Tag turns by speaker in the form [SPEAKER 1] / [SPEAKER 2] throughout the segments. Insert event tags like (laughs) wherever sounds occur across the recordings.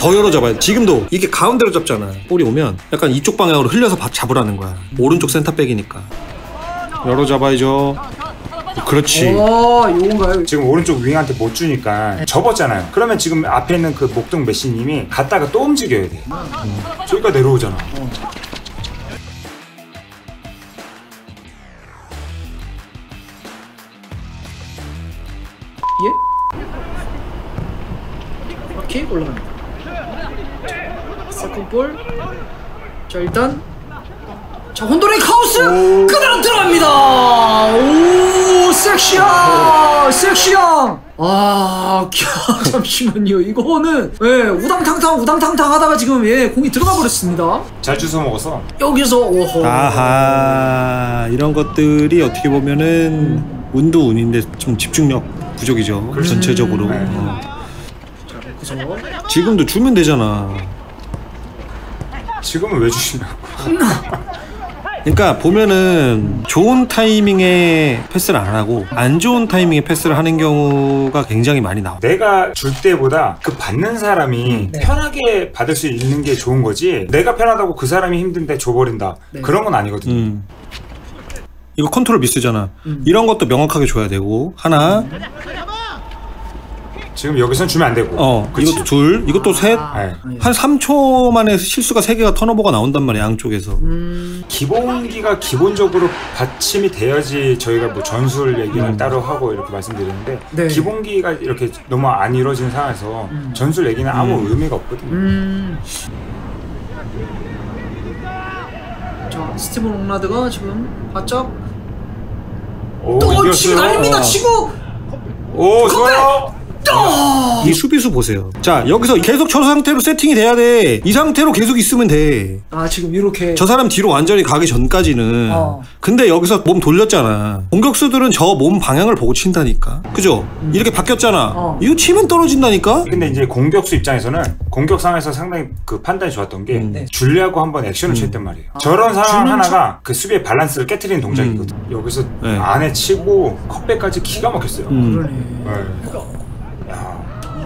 [SPEAKER 1] 더 열어 잡아야 돼. 지금도 이게 가운데로 잡잖아. 볼이 오면 약간 이쪽 방향으로 흘려서 바- 잡으라는 거야. 오른쪽 센터백이니까. 열어 잡아야죠. 그렇지.
[SPEAKER 2] 와 요건가요?
[SPEAKER 3] 지금 오른쪽 윙한테 못 주니까 접었잖아요. 그러면 지금 앞에 있는 그 목동 메시님이 갔다가 또 움직여야 돼. 저기가 내려오잖아.
[SPEAKER 2] 예? 오케이 올라갑니다. 세컨볼. 자 일단 자 혼돈의 카오스 그대로 들어갑니다. 오 섹시함 섹시함. 아 캬, (laughs) 잠시만요 이거는 예 우당탕탕 우당탕탕 하다가 지금 예 공이 들어가 버렸습니다.
[SPEAKER 3] 잘 주워 먹어서
[SPEAKER 2] 여기서 오호.
[SPEAKER 1] 아하 이런 것들이 어떻게 보면은 운도 운인데 좀 집중력 부족이죠. 전체적으로.
[SPEAKER 3] 네.
[SPEAKER 1] 어.
[SPEAKER 2] 자
[SPEAKER 1] 지금도 주면 되잖아.
[SPEAKER 3] 지금은 왜 주시냐고.
[SPEAKER 1] 그러니까 보면은 좋은 타이밍에 패스를 안 하고 안 좋은 타이밍에 패스를 하는 경우가 굉장히 많이 나와.
[SPEAKER 3] 내가 줄 때보다 그 받는 사람이
[SPEAKER 2] 네.
[SPEAKER 3] 편하게 받을 수 있는 게 좋은 거지. 내가 편하다고 그 사람이 힘든데 줘버린다.
[SPEAKER 2] 네.
[SPEAKER 3] 그런 건 아니거든.
[SPEAKER 1] 음. 이거 컨트롤 미스잖아.
[SPEAKER 2] 음.
[SPEAKER 1] 이런 것도 명확하게 줘야 되고 하나,
[SPEAKER 3] 지금 여기선 주면 안 되고.
[SPEAKER 1] 어
[SPEAKER 3] 그치?
[SPEAKER 1] 이것도 둘, 이것도 셋.
[SPEAKER 3] 네.
[SPEAKER 1] 한 3초 만에 실수가 3개가 턴오버가 나온단 말이야 양쪽에서
[SPEAKER 2] 음,
[SPEAKER 3] 기본기가 기본적으로 받침이 돼야지 저희가 뭐 전술 얘기를
[SPEAKER 1] 음.
[SPEAKER 3] 따로 하고 이렇게 말씀드리는데
[SPEAKER 2] 네.
[SPEAKER 3] 기본기가 이렇게 너무 안 이루어진 상황에서
[SPEAKER 2] 음.
[SPEAKER 3] 전술 얘기는 아무 의미가 없거든요.
[SPEAKER 2] 음. 자 스티븐 롱라드가 지금 바짝
[SPEAKER 3] 오,
[SPEAKER 2] 또
[SPEAKER 3] 이겼어요.
[SPEAKER 2] 치고 날립니다
[SPEAKER 1] 어.
[SPEAKER 2] 치고
[SPEAKER 3] 오, 좋아요.
[SPEAKER 2] 아!
[SPEAKER 1] 이 수비수 보세요 자 여기서 계속 저 상태로 세팅이 돼야 돼 이 상태로 계속 있으면 돼저
[SPEAKER 2] 아 지금 이렇게
[SPEAKER 1] 사람 뒤로 완전히 가기 전까지는
[SPEAKER 2] 어.
[SPEAKER 1] 근데 여기서 몸 돌렸잖아 공격수들은 저 몸 방향을 보고 친다니까 그죠 이렇게 바뀌었잖아
[SPEAKER 2] 어.
[SPEAKER 1] 이거 치면 떨어진다니까
[SPEAKER 3] 근데 이제 공격수 입장에서는 공격 상황에서 상당히 그 판단이 좋았던 게
[SPEAKER 1] 음.
[SPEAKER 2] 네.
[SPEAKER 3] 줄리하고 한번 액션을 취했단 말이에요. 저런 상황 하나가 그 수비의 밸런스를 깨트리는 동작이거든. 여기서
[SPEAKER 1] 네.
[SPEAKER 3] 안에 치고 cutback까지 기가 막혔어요.
[SPEAKER 1] 음.
[SPEAKER 2] 그러네
[SPEAKER 3] 네.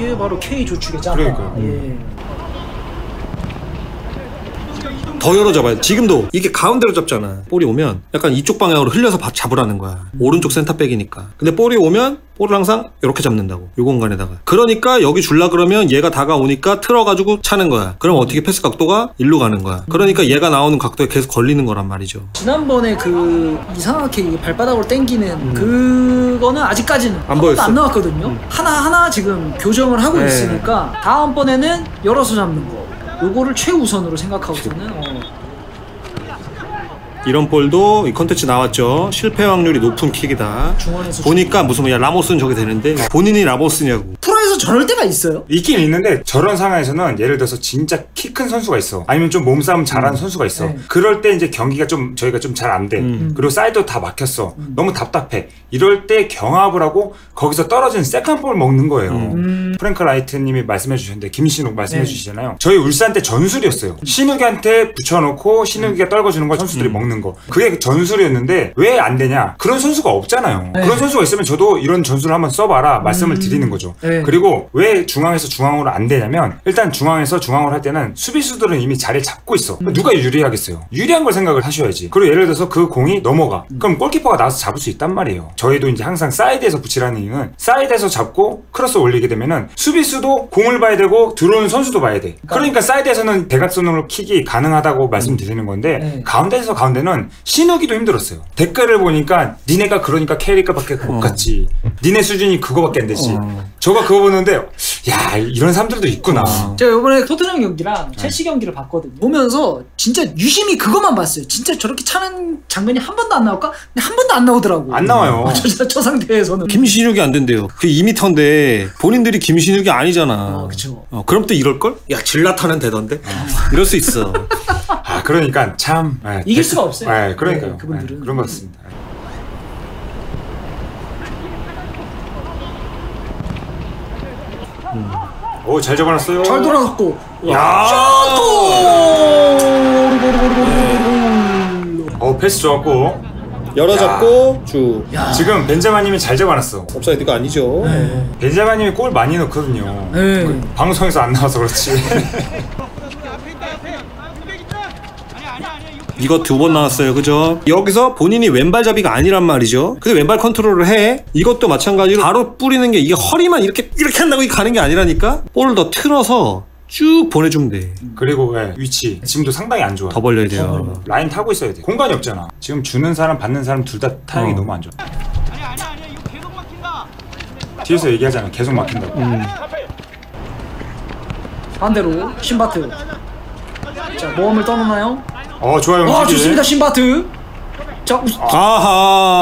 [SPEAKER 3] 야,
[SPEAKER 2] 이게 바로 K 조축의 짬바
[SPEAKER 3] 그러니까요.
[SPEAKER 2] 예.
[SPEAKER 1] 더 열어 잡아야 지금도 이게 가운데로 잡잖아. 볼이 오면 약간 이쪽 방향으로 흘려서 바- 잡으라는 거야. 오른쪽 센터백이니까. 근데 볼이 오면 볼을 항상 이렇게 잡는다고 요 공간에다가 그러니까 여기 줄라 그러면 얘가 다가오니까 틀어가지고 차는 거야 그럼 어떻게 패스 각도가 일로 가는 거야 그러니까 얘가 나오는 각도에 계속 걸리는 거란 말이죠
[SPEAKER 2] 지난번에 그 이상하게 발바닥으로 당기는 그거는 아직까지는
[SPEAKER 1] 안 보였어.
[SPEAKER 2] 안 나왔거든요. 하나 하나 지금 교정을 하고
[SPEAKER 1] 네.
[SPEAKER 2] 있으니까 다음번에는 열어서 잡는 거. 요거를 최우선으로 생각하고서는 어,
[SPEAKER 1] 이런 볼도 이 컨텐츠 나왔죠. 실패 확률이 높은 킥이다. 보니까 무슨 뭐야 라모스는 저게 되는데 본인이 라모스냐고
[SPEAKER 2] 프로에서 저럴 때가 있어요.
[SPEAKER 3] 있긴 있는데 저런 상황에서는 예를 들어서 진짜 키 큰 선수가 있어. 아니면 좀 몸싸움 잘하는 선수가 있어.
[SPEAKER 2] 네.
[SPEAKER 3] 그럴 때 이제 경기가 좀 저희가 좀 잘 안 돼.
[SPEAKER 1] 음.
[SPEAKER 3] 그리고 사이드 다 막혔어. 너무 답답해. 이럴 때 경합을 하고 거기서 떨어진 second ball 먹는 거예요.
[SPEAKER 2] 음.
[SPEAKER 3] 프랭크 라이트님이 말씀해 주셨는데 김신욱 말씀해
[SPEAKER 2] 네.
[SPEAKER 3] 주시잖아요. 저희 울산 때 전술이었어요. 신욱이한테 붙여놓고 신욱이가 떨궈주는 거 선수들이 먹는 거. 그게 전술이었는데 왜 안 되냐? 그런 선수가 없잖아요.
[SPEAKER 2] 네.
[SPEAKER 3] 그런 선수가 있으면 저도 이런 전술을 한번 써봐라 말씀을 드리는 거죠.
[SPEAKER 2] 네.
[SPEAKER 3] 그리고 왜 중앙에서 중앙으로 안 되냐면 일단 중앙에서 중앙으로 할 때는 수비수들은 이미 자리를 잡고 있어.
[SPEAKER 2] 음.
[SPEAKER 3] 누가 유리하겠어요? 유리한 걸 생각을 하셔야지. 그리고 예를 들어서 그 공이 넘어가.
[SPEAKER 2] 음.
[SPEAKER 3] 그럼 골키퍼가 나와서 잡을 수 있단 말이에요. 저희도 이제 항상 사이드에서 붙이라는 이유는 사이드에서 잡고 크로스 올리게 되면은 수비수도 공을 봐야 되고 들어오는 선수도 봐야 돼. 그러니까 사이드에서는 대각선으로 킥이 가능하다고 말씀드리는 건데
[SPEAKER 2] 네.
[SPEAKER 3] 가운데에서 가운데는 신욱이도 힘들었어요. 댓글을 보니까 니네가 그러니까 K리그밖에 못 갔지. 니네 수준이 그거밖에 안 되지.
[SPEAKER 1] 어.
[SPEAKER 3] 저가 그거 보는 데 야 이런 사람들도 있구나.
[SPEAKER 2] 제가 이번에 토트넘 경기랑 첼시 경기를 봤거든요. 보면서 진짜 유심히 그것만 봤어요. 진짜 저렇게 차는 장면이 한 번도 안 나올까? 근데 한 번도 안 나오더라고.
[SPEAKER 3] 안 나와요.
[SPEAKER 2] 아, 저, 저, 저 상태에서는.
[SPEAKER 1] 김신욱이 안 된대요 그 2m인데 본인들이 김신욱이 아니잖아
[SPEAKER 2] 어, 그쵸.
[SPEAKER 1] 어, 그럼 또 이럴 걸? 야 질라타는 되던데? 이럴 수 있어
[SPEAKER 3] 아 그러니까 참 예,
[SPEAKER 2] 이길 수가 없어요.
[SPEAKER 3] 예, 그러니까요.
[SPEAKER 2] 네, 그분들은.
[SPEAKER 3] 예, 그런 것 같습니다. 오 잘 잡아놨어요.
[SPEAKER 2] 잘 돌아갔고.
[SPEAKER 3] 야.
[SPEAKER 2] 또!
[SPEAKER 3] 어 패스 좋았고.
[SPEAKER 1] 열어잡고 쭉.
[SPEAKER 2] 야.
[SPEAKER 3] 지금 벤자마님이 잘 잡아놨어.
[SPEAKER 1] 오프사이드가 아니죠.
[SPEAKER 2] 네.
[SPEAKER 3] 벤자마님이 골 많이 넣거든요.
[SPEAKER 2] 네.
[SPEAKER 3] 그 방송에서 안 나와서 그렇지. (laughs)
[SPEAKER 1] 이거 두 번 나왔어요, 그죠? 여기서 본인이 왼발잡이가 아니란 말이죠. 근데 왼발 컨트롤을 해. 이것도 마찬가지로 바로 뿌리는 게 이게 허리만 이렇게 이렇게 한다고 가는 게 아니라니까. 볼을 더 틀어서 쭉 보내주면 돼.
[SPEAKER 3] 그리고 예, 위치 지금도 상당히 안 좋아.
[SPEAKER 1] 더 벌려야 돼요.
[SPEAKER 3] 라인 타고 있어야 돼. 공간이 없잖아. 지금 주는 사람 받는 사람 둘 다 타이밍이
[SPEAKER 1] 어.
[SPEAKER 3] 너무 안 좋아. 뒤에서 얘기하잖아. 계속 막힌다고.
[SPEAKER 1] 음.
[SPEAKER 2] 반대로 신밧드. 자 모험을 떠나나요?
[SPEAKER 3] 어 좋아요.
[SPEAKER 2] 아
[SPEAKER 3] 움직이네.
[SPEAKER 2] 좋습니다 신밧드. 자 우-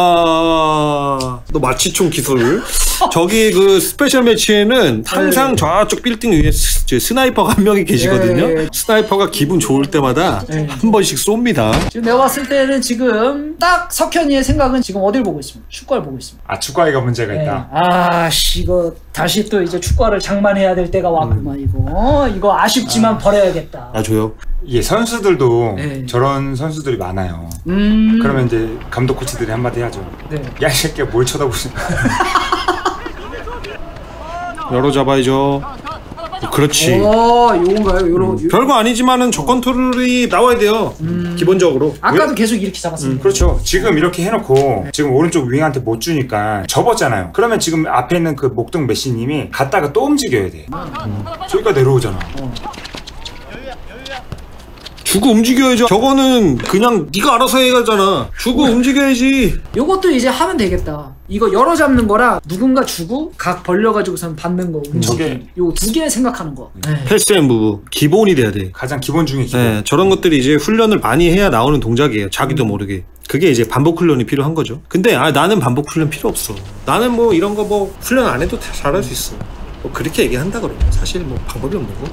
[SPEAKER 1] 아하. 너 마취총 기술. (laughs) 저기 그 special match에는 항상
[SPEAKER 2] 네.
[SPEAKER 1] 저쪽 빌딩 위에 스, 저 스나이퍼가 한 명이 계시거든요.
[SPEAKER 2] 네.
[SPEAKER 1] 스나이퍼가 기분 좋을 때마다
[SPEAKER 2] 네.
[SPEAKER 1] 한 번씩 쏩니다.
[SPEAKER 2] 지금 내가 봤을 때는 지금 딱 석현이의 생각은 지금 어딜 보고 있습니다. 축구를 보고 있습니다.
[SPEAKER 3] 아 축구아이가 문제가
[SPEAKER 2] 네.
[SPEAKER 3] 있다.
[SPEAKER 2] 아씨 이거 다시 또 이제 축구를 장만해야 될 때가 왔구만 이거 이거 아쉽지만 버려야겠다.
[SPEAKER 1] 아 줘요.
[SPEAKER 3] 이게 선수들도
[SPEAKER 2] 네.
[SPEAKER 3] 저런 선수들이 많아요.
[SPEAKER 2] 음.
[SPEAKER 3] 그러면 이제 감독 코치들이 한마디 하죠.
[SPEAKER 2] 네.
[SPEAKER 3] 야이 새끼야 뭘 쳐다보시냐. (laughs)
[SPEAKER 1] 열어 잡아야죠. 그렇지.
[SPEAKER 2] 어 요건가요? 요런. 요-
[SPEAKER 1] 별거 아니지만은 저 컨트롤이 나와야 돼요. 기본적으로.
[SPEAKER 2] 아까도 계속 이렇게 잡았습니다.
[SPEAKER 3] 그렇죠. 지금 이렇게 해놓고 지금 오른쪽 윙한테 못 주니까 접었잖아요. 그러면 지금 앞에 있는 그 목동 메시님이 갔다가 또 움직여야 돼. 음. 저기가 내려오잖아.
[SPEAKER 1] 주고 움직여야죠. 저거는 그냥 네가 알아서 해가잖아. 주고 움직여야지.
[SPEAKER 2] 요것도 이제 하면 되겠다. 이거 열어 잡는 거랑 누군가 주고 각 벌려가지고선 받는 거.
[SPEAKER 3] 저게-
[SPEAKER 2] 요거 두개 생각하는 거. 네.
[SPEAKER 1] pass and move 기본이 돼야 돼.
[SPEAKER 3] 가장 기본 중에 기본.
[SPEAKER 1] 네, 저런 것들이 이제 훈련을 많이 해야 나오는 동작이에요. 자기도 모르게. 그게 이제 반복 훈련이 필요한 거죠. 근데 아 나는 반복 훈련 필요 없어. 나는 뭐 이런 거 뭐 훈련 안 해도 다 잘할 수 있어. 뭐 그렇게 얘기한다 그러면 사실 뭐 방법이 없는 거.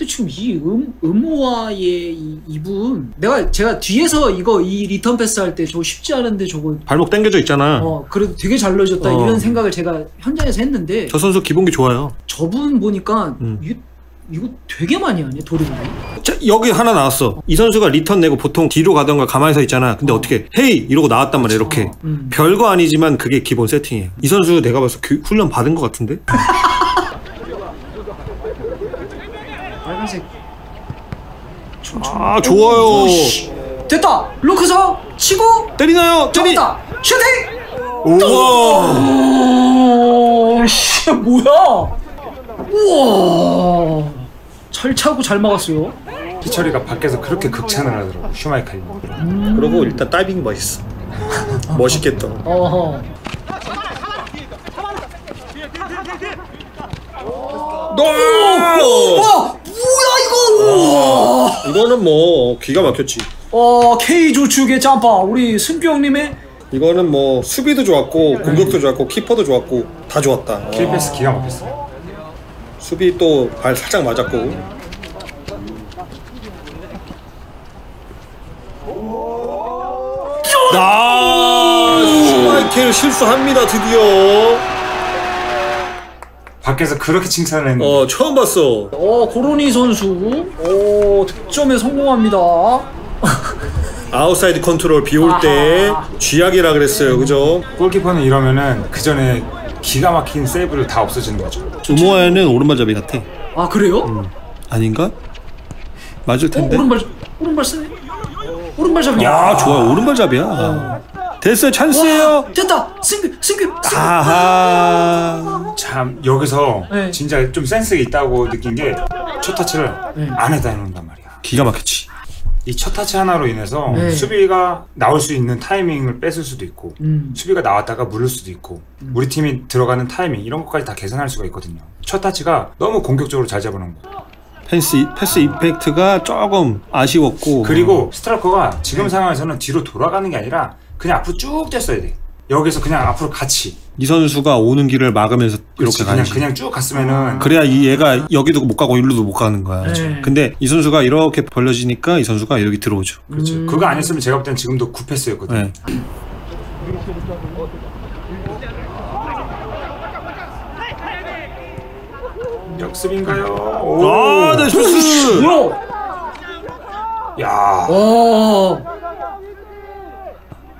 [SPEAKER 2] 근데 지금 이 음, 음모와의 이, 이분 내가 제가 뒤에서 이거 이 리턴 패스 할 때 저거 쉽지 않은데 저거
[SPEAKER 1] 발목 당겨져 있잖아.
[SPEAKER 2] 어 그래도 되게 잘 넣어줬다
[SPEAKER 1] 어.
[SPEAKER 2] 이런 생각을 제가 현장에서 했는데
[SPEAKER 1] 저 선수 기본기 좋아요.
[SPEAKER 2] 저분 보니까
[SPEAKER 1] 음.
[SPEAKER 2] 이거, 이거 되게 많이 하네 도리를
[SPEAKER 1] 자, 여기 하나 나왔어. 이 선수가 리턴 내고 보통 뒤로 가던가 가만히 서 있잖아. 근데 어. 떻게 hey 이러고 나왔단 말이야 이렇게.
[SPEAKER 2] 음.
[SPEAKER 1] 별거 아니지만 그게 기본 세팅이에요. 이 선수 내가 봐서 교- 훈련 받은 것 같은데? (laughs) 아 좋아요.
[SPEAKER 2] 됐다 로크서 치고
[SPEAKER 1] 때리나요? 때리.
[SPEAKER 2] 잡았다 슈팅
[SPEAKER 1] 우와.
[SPEAKER 2] 오씨 뭐야 우와 잘 차고 잘 막았어요
[SPEAKER 3] 희철이가 밖에서 그렇게 극찬을 하더라고. 슈마이카님.
[SPEAKER 1] 그러고 일단 다이빙 멋있어. (laughs) 멋있겠다.
[SPEAKER 2] 어허
[SPEAKER 1] 너!
[SPEAKER 2] 와 이거 우와
[SPEAKER 1] 이거는 뭐 기가 막혔지.
[SPEAKER 2] 어 K 조축의 짬파 우리 승규 형님의
[SPEAKER 1] 이거는 뭐 수비도 좋았고 공격도 좋았고 키퍼도 좋았고 다 좋았다. 어.
[SPEAKER 3] 킬패스 기가 막혔어.
[SPEAKER 1] 수비 또 발 살짝 맞았고. 나 슈마이켈 실수합니다 드디어.
[SPEAKER 3] 밖에서 그렇게 칭찬을 했는데.
[SPEAKER 1] 어 처음 봤어.
[SPEAKER 2] 어 고로니 선수 오 득점에 성공합니다 (laughs)
[SPEAKER 1] 아웃사이드 컨트롤 비 올 때. 쥐약이라 그랬어요, 그죠?
[SPEAKER 3] 골키퍼는 이러면은 그 전에 기가 막힌 세이브를 다 없어지는 거죠.
[SPEAKER 1] 우모아는 오른발잡이 같아.
[SPEAKER 2] 아 그래요?
[SPEAKER 1] 아닌가? 맞을
[SPEAKER 2] 어,
[SPEAKER 1] 텐데.
[SPEAKER 2] 오른발 오른발 쓰네 오른발 잡이
[SPEAKER 1] 야 좋아요, 오른발잡이야. 됐어요, 찬스예요.
[SPEAKER 2] 됐다 승규 승규
[SPEAKER 1] 아하.
[SPEAKER 3] 참 여기서
[SPEAKER 2] 네.
[SPEAKER 3] 진짜 좀 센스가 있다고 느낀 게첫 터치를
[SPEAKER 2] 네.
[SPEAKER 3] 안 해다 놓는단 말이야.
[SPEAKER 1] 기가 막혔지.
[SPEAKER 3] 이첫 터치 하나로 인해서
[SPEAKER 2] 네.
[SPEAKER 3] 수비가 나올 수 있는 타이밍을 뺏을 수도 있고
[SPEAKER 2] 음.
[SPEAKER 3] 수비가 나왔다가 물을 수도 있고 우리 팀이 들어가는 타이밍 이런 것까지 다 계산할 수가 있거든요. 첫 터치가 너무 공격적으로 잘 잡아놓은 거야.
[SPEAKER 1] 패스 패스 임팩트가 조금 아쉬웠고.
[SPEAKER 3] 그리고 스트라이커가 지금 상황에서는 뒤로 돌아가는 게 아니라 그냥 앞으로 쭉 뛰었어야 돼. 여기서 그냥 앞으로 같이
[SPEAKER 1] 이 선수가 오는 길을 막으면서 이렇게
[SPEAKER 3] 그렇지, 그냥
[SPEAKER 1] 가야지.
[SPEAKER 3] 그냥 쭉 갔으면은
[SPEAKER 1] 그래야 이 얘가 여기도 못 가고 일로도 못 가는 거야.
[SPEAKER 2] 네.
[SPEAKER 1] 근데 이 선수가 이렇게 벌려지니까 이 선수가 여기 들어오죠.
[SPEAKER 3] 그렇지.
[SPEAKER 2] 음.
[SPEAKER 3] 그거 아니었으면 제가 볼 땐 지금도 good 패스였거든.
[SPEAKER 1] 네.
[SPEAKER 3] 역습인가요? 오.
[SPEAKER 1] 아, 네.
[SPEAKER 2] 뭐야
[SPEAKER 3] 야.
[SPEAKER 2] 오.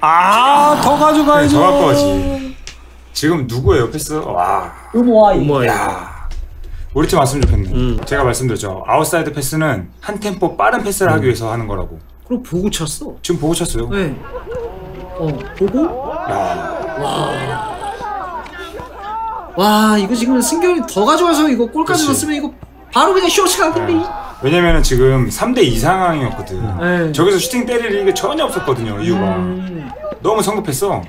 [SPEAKER 1] 아, 더 가져가야죠.
[SPEAKER 3] 더 갖고 가지. 지금 누구예요 패스? 와.
[SPEAKER 1] 어머, 야.
[SPEAKER 3] 야. 우리 팀 왔으면 좋겠네.
[SPEAKER 1] 음.
[SPEAKER 3] 제가 말씀드렸죠. 아웃사이드 패스는 한 템포 빠른 패스를 하기 위해서 하는 거라고.
[SPEAKER 2] 그럼 보고 쳤어.
[SPEAKER 3] 지금 보고 쳤어요.
[SPEAKER 2] 네. 어, 보고?
[SPEAKER 3] 야.
[SPEAKER 2] 와, 이거 지금 승결이 더 가져와서 이거 골까지. 넣었으면 이거 바로 그냥 쇼츠가 근데 이
[SPEAKER 3] 왜냐면은 지금 3대 2 상황이었거든.
[SPEAKER 2] 네.
[SPEAKER 3] 저기서 슈팅 때릴 이게 전혀 없었거든요. 이유가.
[SPEAKER 2] 음.
[SPEAKER 3] 너무 성급했어.